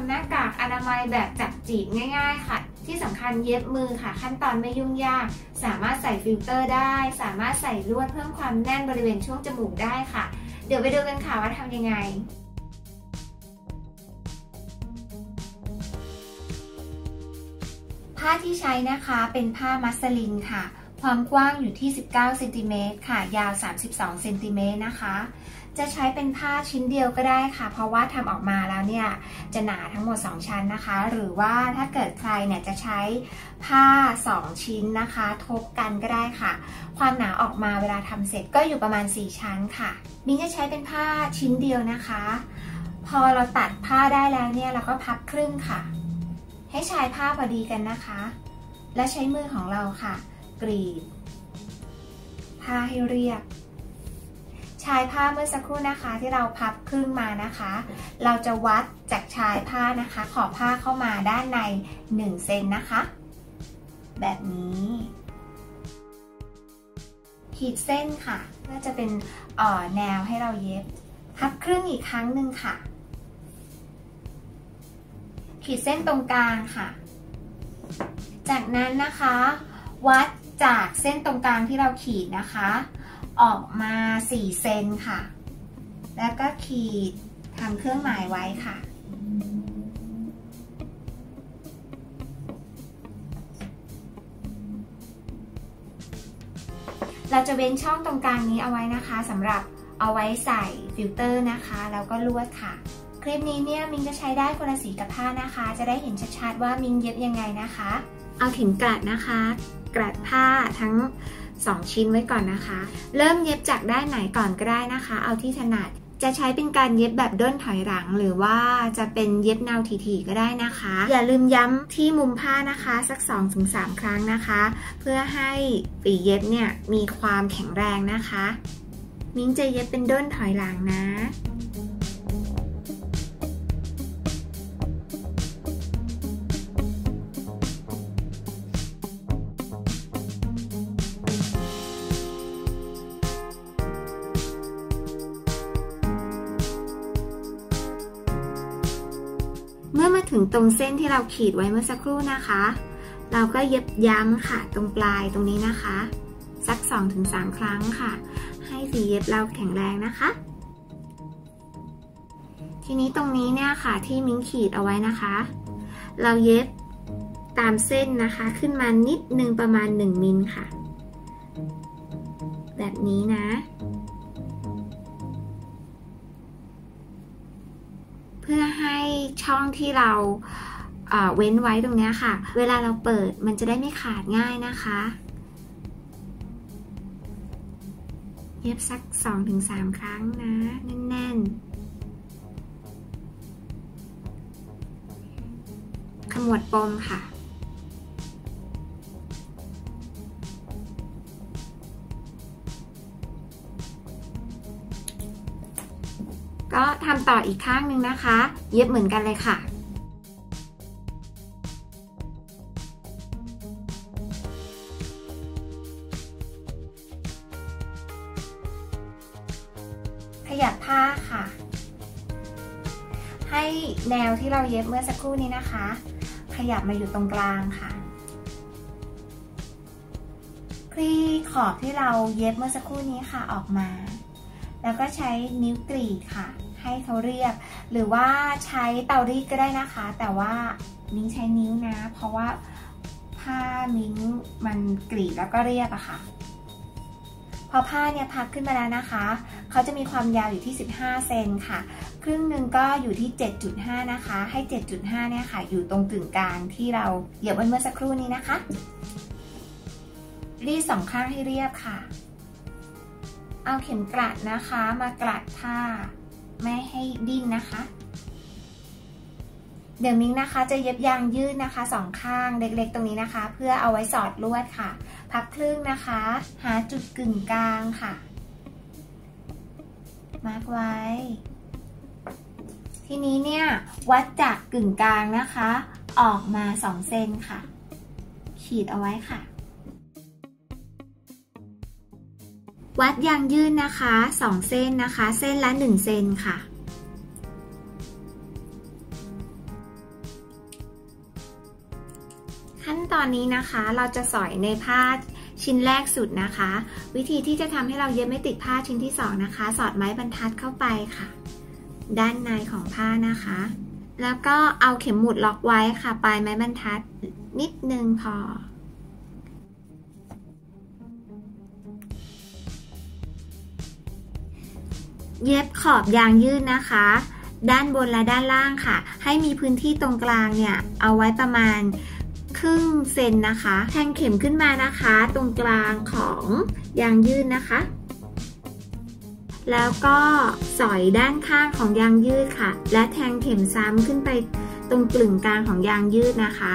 ทำหน้ากากอนามัยแบบจับจีบง่าย ๆ ค่ะ ที่สำคัญเย็บมือค่ะ ขั้นตอนไม่ยุ่งยาก สามารถใส่ฟิลเตอร์ได้ สามารถใส่ลวดเพิ่มความแน่นบริเวณช่วงจมูกได้ค่ะ เดี๋ยวไปดูกันค่ะว่าทำยังไงผ้าที่ใช้นะคะเป็นผ้ามัสลินค่ะ ความกว้างอยู่ที่ 19เซนติเมตรค่ะ ยาว 32เซนติเมตรนะคะ จะใช้เป็นผ้าชิ้นเดียวก็ได้ค่ะ เพราะว่าทำออกมาแล้วเนี่ยจะหนาทั้งหมด 2 ชั้นนะคะ หรือว่าถ้าเกิดใครเนี่ยจะใช้ผ้า 2 ชิ้นนะคะ ทบกันก็ได้ค่ะ ความหนาออกมาเวลาทำเสร็จก็อยู่ประมาณ 4 ชั้นค่ะมิ้นจะใช้เป็นผ้าชิ้นเดียวนะคะ พอเราตัดผ้าได้แล้วเนี่ยเราก็พับครึ่งค่ะ ให้ชายผ้าพอดีกันนะคะ และใช้มือของเราค่ะ กรีดผ้าให้เรียบ ชายผ้าเมื่อสักครู่นะคะที่เราพับครึ่งมานะคะ เราจะวัดจากชายผ้านะคะ ขอบผ้าเข้ามาด้านใน1เซนนะคะ แบบนี้ขีดเส้นค่ะเพื่อจะเป็นแนวให้เราเย็บ พับครึ่งอีกครั้งหนึ่งค่ะ ขีดเส้นตรงกลางค่ะ จากนั้นนะคะ วัดจากเส้นตรงกลางที่เราขีดนะคะ ออกมา4เซนค่ะ แล้วก็ขีดทำเครื่องหมายไว้ค่ะ เราจะเว้นช่องตรงกลางนี้เอาไว้นะคะสำหรับเอาไว้ใส่ฟิลเตอร์นะคะ แล้วก็ลวดค่ะ คลิปนี้เนี่ยมิงจะใช้ด้ายคนละสีกับผ้านะคะ จะได้เห็นชัดๆว่ามิงเย็บยังไงนะคะ เอาเข็มกลัดนะคะกลัดผ้าทั้ง 2 ชิ้นไว้ก่อนนะคะ เริ่มเย็บจากด้านไหนก่อนก็ได้นะคะ เอาที่ถนัดจะใช้เป็นการเย็บแบบด้นถอยหลัง หรือว่าจะเป็นเย็บแนวถี่ๆก็ได้นะคะ อย่าลืมย้ำที่มุมผ้านะคะ สัก 2-3 ครั้งนะคะ เพื่อให้ฝีเย็บเนี่ยมีความแข็งแรงนะคะ มิ้งจะเย็บเป็นด้นถอยหลังนะ งตรงเส้นที่เราขีดไว้เมื่อสักครู่นะคะ เราก็เย็บย้ำค่ะตรงปลายตรงนี้นะคะ สัก 2-3 ครั้งค่ะ ให้สีเย็บเราแข็งแรงนะคะ ทีนี้ตรงนี้เนี่ยค่ะที่มิ้งขีดเอาไว้นะคะ เราเย็บตามเส้นนะคะขึ้นมานิดนึงประมาณ 1มิลค่ะ แบบนี้นะ พื่อให้ช่องที่เราเว้นไว้ตรงนี้ค่ะ เวลาเราเปิดมันจะได้ไม่ขาดง่ายนะคะ เย็บสัก 2-3 ครั้งนะ แน่นๆ ขมวดปมค่ะ ก็ทำต่ออีกข้างหนึ่งนะคะ เย็บเหมือนกันเลยค่ะขยับผ้าค่ะ ให้แนวที่เราเย็บเมื่อสักครู่นี้นะคะ ขยับมาอยู่ตรงกลางค่ะ คลี่ขอบที่เราเย็บเมื่อสักครู่นี้ค่ะออกมา แล้วก็ใช้นิ้วกรีดค่ะ ให้เขาเรียบ หรือว่าใช้เตารีดก็ได้นะคะ แต่ว่ามิ้งใช้นิ้วนะ เพราะว่าผ้ามิ้งมันกรีดแล้วก็เรียบอะค่ะ พอผ้าเนี่ยพับขึ้นมาแล้วนะคะ เขาจะมีความยาวอยู่ที่ 15 เซนค่ะ ครึ่งหนึ่งก็อยู่ที่ 7.5 นะคะ ให้ 7.5 เนี่ยค่ะ อยู่ตรงกึ่งกลางที่เราเหยียบไว้เมื่อสักครู่นี้นะคะ รีดสองข้างให้เรียบค่ะ เอาเข็มกลัดนะคะมากลัดผ้า ไม่ให้ดิ้นนะคะ เดี๋ยวมิ้งนะคะจะเย็บยางยืดนะคะสองข้างเล็กๆตรงนี้นะคะ เพื่อเอาไว้สอดลวดค่ะ พับครึ่งนะคะ หาจุดกึ่งกลางค่ะ มาร์กไว้ทีนี้เนี่ยวัดจากกึ่งกลางนะคะ ออกมา 2 เซนค่ะ ขีดเอาไว้ค่ะ วัดยางยืดนะคะ 2 เส้นนะคะ เส้นละ 1 เซนค่ะ ขั้นตอนนี้นะคะเราจะสอยในผ้าชิ้นแรกสุดนะคะ วิธีที่จะทำให้เราเย็บไม่ติดผ้าชิ้นที่ 2 นะคะ สอดไม้บรรทัดเข้าไปค่ะ ด้านในของผ้านะคะ แล้วก็เอาเข็มหมุดล็อกไว้ค่ะ ปลายไม้บรรทัดนิดนึงพอ เย็บขอบยางยืดนะคะ ด้านบนและด้านล่างค่ะ ให้มีพื้นที่ตรงกลางเนี่ย เอาไว้ประมาณครึ่งเซนนะคะ แทงเข็มขึ้นมานะคะ ตรงกลางของยางยืดนะคะ แล้วก็สอยด้านข้างของยางยืดค่ะ และแทงเข็มซ้ำขึ้นไปตรงกลึงกลางของยางยืดนะคะ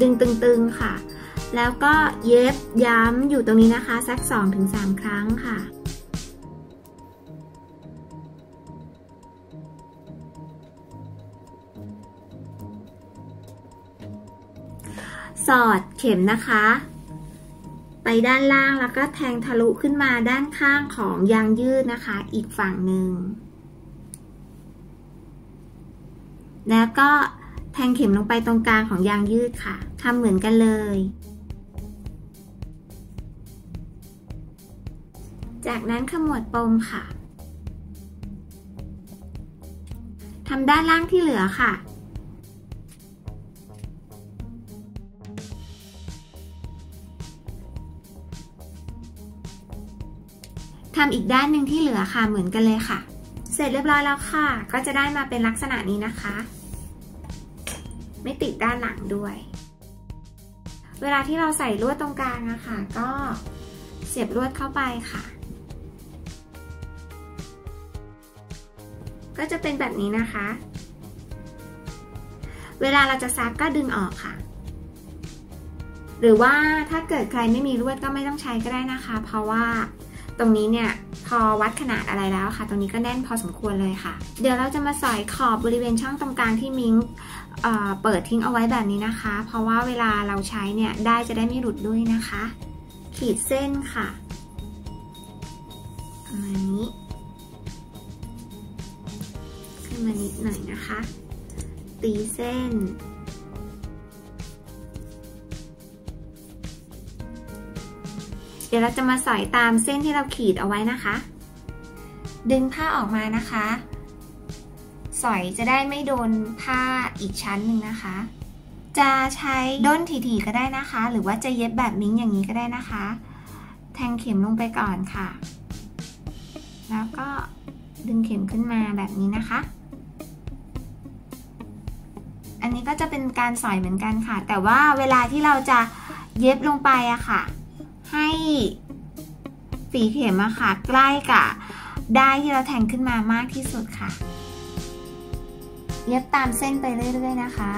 ดึงตึงๆค่ะ แล้วก็เย็บย้ำอยู่ตรงนี้นะคะ สัก 2-3 ครั้งค่ะ สอดเข็มนะคะ ไปด้านล่างแล้วก็แทงทะลุขึ้นมาด้านข้างของยางยืดนะคะ อีกฝั่งหนึ่ง แล้วก็แทงเข็มลงไปตรงกลางของยางยืดค่ะทำเหมือนกันเลย จากนั้นขมวดปมค่ะทำด้านล่างที่เหลือค่ะ ทำอีกด้านหนึ่งที่เหลือค่ะเหมือนกันเลยค่ะ เสร็จเรียบร้อยแล้วค่ะ ก็จะได้มาเป็นลักษณะนี้นะคะ ไม่ติดด้านหลังด้วย เวลาที่เราใส่ลวดตรงกลางอะค่ะ ก็เสียบลวดเข้าไปค่ะ ก็จะเป็นแบบนี้นะคะ เวลาเราจะซักก็ดึงออกค่ะ หรือว่าถ้าเกิดใครไม่มีลวดก็ไม่ต้องใช้ก็ได้นะคะ เพราะว่าตรงนี้เนี่ยพอวัดขนาดอะไรแล้วค่ะ ตรงนี้ก็แน่นพอสมควรเลยค่ะ เดี๋ยวเราจะมาสอยขอบบริเวณช่องตรงกลางที่มิงเเปิดทิ้งเอาไว้แบบนี้นะคะ เพราะว่าเวลาเราใช้เนี่ยได้จะได้ไม่หลุดด้วยนะคะ ขีดเส้นค่ะประมาณนี้ ขึ้นมานิดหน่อยนะคะ ตีเส้น เดี๋ยวเราจะมาสอยตามเส้นที่เราขีดเอาไว้นะคะ ดึงผ้าออกมานะคะ สอยจะได้ไม่โดนผ้าอีกชั้นหนึ่งนะคะ จะใช้ด้นถี่ๆก็ได้นะคะ หรือว่าจะเย็บแบบมิ้งอย่างนี้ก็ได้นะคะ แทงเข็มลงไปก่อนค่ะ แล้วก็ดึงเข็มขึ้นมาแบบนี้นะคะ อันนี้ก็จะเป็นการสอยเหมือนกันค่ะ แต่ว่าเวลาที่เราจะเย็บลงไปอะค่ะ ให้ฝีเข็มอะค่ะ ใกล้กับได้ที่เราแทงขึ้นมามากที่สุดค่ะ เย็บตามเส้นไปเรื่อยๆนะคะ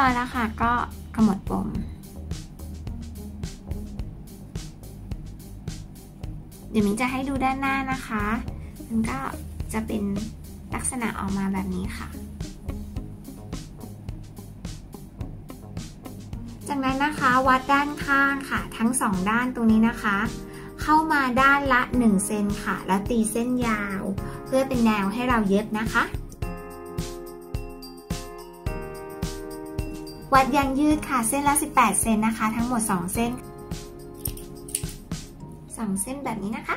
รียบร้อยแล้วค่ะ ก็ขมวดปม เดี๋ยวมิ้งจะให้ดูด้านหน้านะคะ มันก็จะเป็นลักษณะออกมาแบบนี้ค่ะ จากนั้นนะคะวัดด้านข้างค่ะ ทั้งสองด้านตรงนี้นะคะ เข้ามาด้านละ1เซนค่ะ แล้วตีเส้นยาว เพื่อเป็นแนวให้เราเย็บนะคะ วัดยางยืดค่ะเส้นละ 18 เซนนะคะ ทั้งหมด 2 เส้น 2 เส้นแบบนี้นะคะ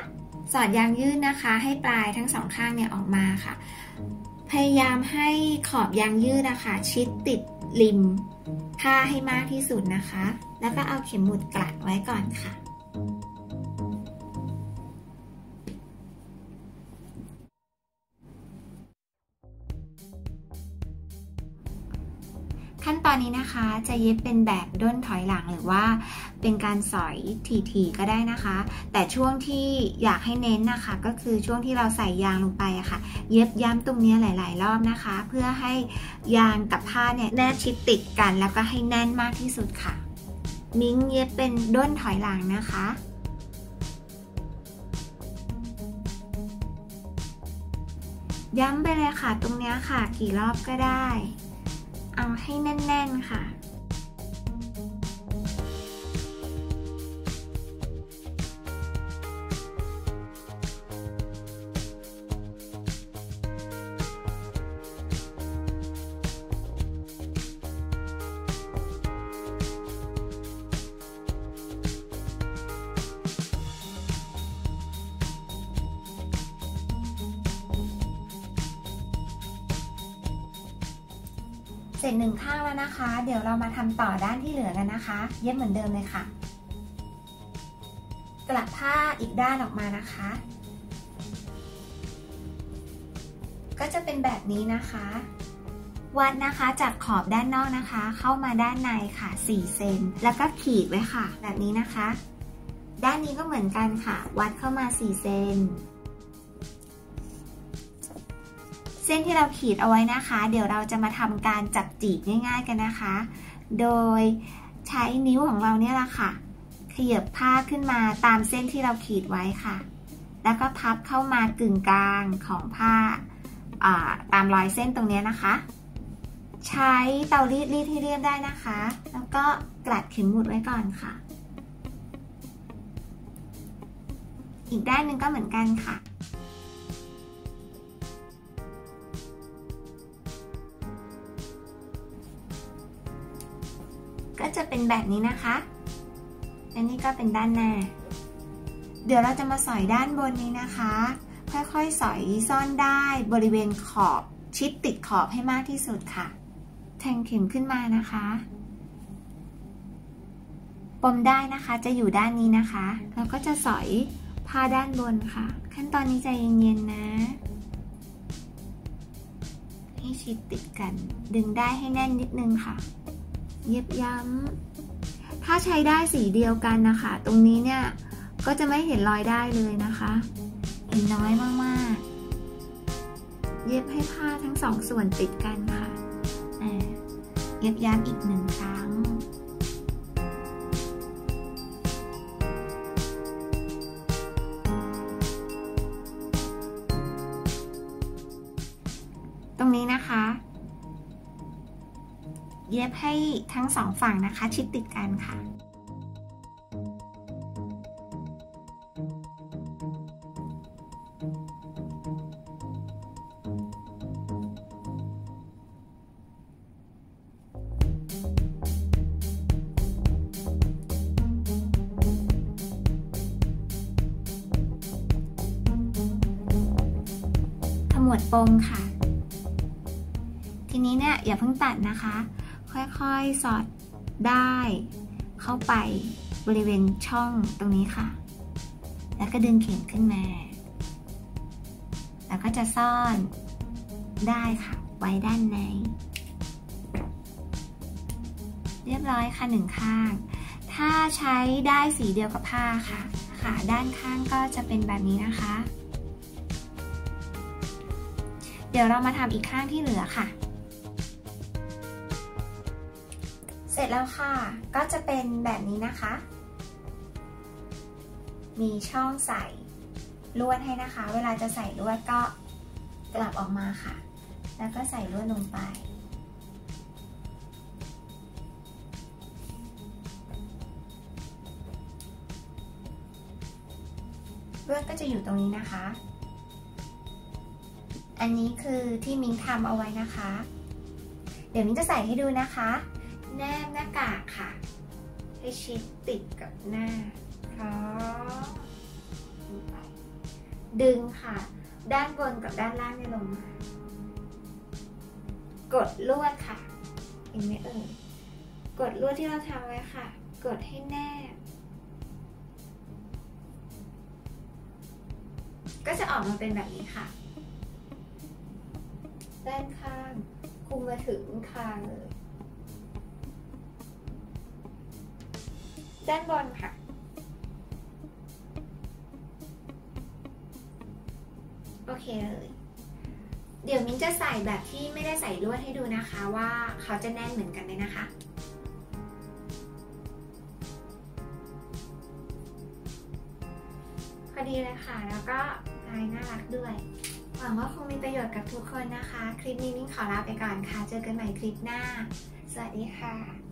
สอดยางยืดนะคะ ให้ปลายทั้งสองข้างเนี่ยออกมาค่ะ พยายามให้ขอบยางยืดนะคะชิดติดริมผ้าให้มากที่สุดนะคะ แล้วก็เอาเข็มหมุดกลัดไว้ก่อนค่ะ ขั้นตอนนี้นะคะจะเย็บเป็นแบบด้นถอยหลังหรือว่าเป็นการสอยถี่ๆก็ได้นะคะ แต่ช่วงที่อยากให้เน้นนะคะ ก็คือช่วงที่เราใส่ยางลงไปะคะ่ะ เย็บย้ำตรงนี้หลาย ๆ รอบนะคะ เพื่อให้ยางกับผ้าเนี่ยแนบชิดติดกัน แล้วก็ให้แน่นมากที่สุดค่ะ มิ้งเย็บเป็นด้นถอยหลังนะคะย้ำไปเลยค่ะตรงนี้ค่ะ กี่รอบก็ได้ เอาให้แน่น ๆ ค่ะ ร็จหนึ่งข้างแล้วนะคะ เดี๋ยวเรามาทำต่อด้านที่เหลือกันนะคะ เย็บเหมือนเดิมเลยค่ะ กลับผ้าอีกด้านออกมานะคะ ก็จะเป็นแบบนี้นะคะ วัดนะคะจากขอบด้านนอกนะคะ เข้ามาด้านในค่ะ 4 เซน แล้วก็ขีดไว้ค่ะ แบบนี้นะคะ ด้านนี้ก็เหมือนกันค่ะ วัดเข้ามา 4 เซน เส้นที่เราขีดเอาไว้นะคะ เดี๋ยวเราจะมาทำการจับจีบง่าย ๆกันนะคะ โดยใช้นิ้วของเราเนี่ยแหละค่ะขยับผ้าขึ้นมาตามเส้นที่เราขีดไว้ค่ะ แล้วก็พับเข้ามากึ่งกลางของผ้าตามรอยเส้นตรงนี้นะคะ ใช้เตารีดรีดให้เรียบได้นะคะ แล้วก็กลัดเข็มหมุดไว้ก่อนค่ะ อีกด้านหนึ่งก็เหมือนกันค่ะ จะเป็นแบบนี้นะคะอันนี้ก็เป็นด้านหน้า เดี๋ยวเราจะมาสอยด้านบนนี้นะคะ ค่อยๆ สอยซ่อนได้บริเวณขอบชิดติดขอบให้มากที่สุดค่ะ แทงเข็มขึ้นมานะคะ ปมได้นะคะจะอยู่ด้านนี้นะคะแล้วก็จะสอยผ้าด้านบนค่ะ ขั้นตอนนี้ใจเย็นๆนะ ให้ชิดติดกัน ดึงได้ให้แน่นนิดนึงค่ะ เย็บย้ำ ถ้าใช้ได้สีเดียวกันนะคะ ตรงนี้เนี่ยก็จะไม่เห็นรอยได้เลยนะคะ เห็นน้อยมากๆ เย็บให้ผ้าทั้งสองส่วนติดกันค่ะ เย็บย้ำอีกหนึ่งครั้ง เย็บให้ทั้งสองฝั่งนะคะ ชิดติดกันค่ะ ขมวดปมค่ะ ทีนี้เนี่ยอย่าเพิ่งตัดนะคะ ค่อยๆสอดได้ เข้าไปบริเวณช่องตรงนี้ค่ะ แล้วก็ดึงเข็มขึ้นมา แล้วก็จะซ่อนได้ค่ะ ไว้ด้านใน เรียบร้อยค่ะหนึ่งข้าง ถ้าใช้ได้สีเดียวกับผ้าค่ะขาด้านข้างก็จะเป็นแบบนี้นะคะ เดี๋ยวเรามาทำอีกข้างที่เหลือค่ะ เสร็จแล้วค่ะ ก็จะเป็นแบบนี้นะคะ มีช่องใส่ลวดให้นะคะ เวลาจะใส่ลวดก็กลับออกมาค่ะ แล้วก็ใส่ลวดลงไป ลวดก็จะอยู่ตรงนี้นะคะ อันนี้คือที่มิ้งทำเอาไว้นะคะ เดี๋ยวมิ้งจะใส่ให้ดูนะคะ แนบหน้ากากค่ะ ให้ชิดติดกับหน้าพร้อมไปดึงค่ะ ด้านบนกับด้านล่างให้ลงมากดลวดค่ะเห็นไหมเอ่ยกดลวดที่เราทำไว้ค่ะ กดให้แนบ ก็จะออกมาเป็นแบบนี้ค่ะ ด้านข้างคุมมาถึงคางเลย ด้านบนค่ะ โอเคเลยเดี๋ยวมิ้นจะใส่แบบที่ไม่ได้ใส่ลวดให้ดูนะคะว่าเขาจะแน่นเหมือนกันไหมนะคะ พอดีเลยค่ะ แล้วก็ลายน่ารักด้วยววังว่าคงมีประโยชน์กับทุกคนนะคะ คลิปนี้มิ้งขอลาไปก่อนค่ะ เจอกันใหม่คลิปหน้า สวัสดีค่ะ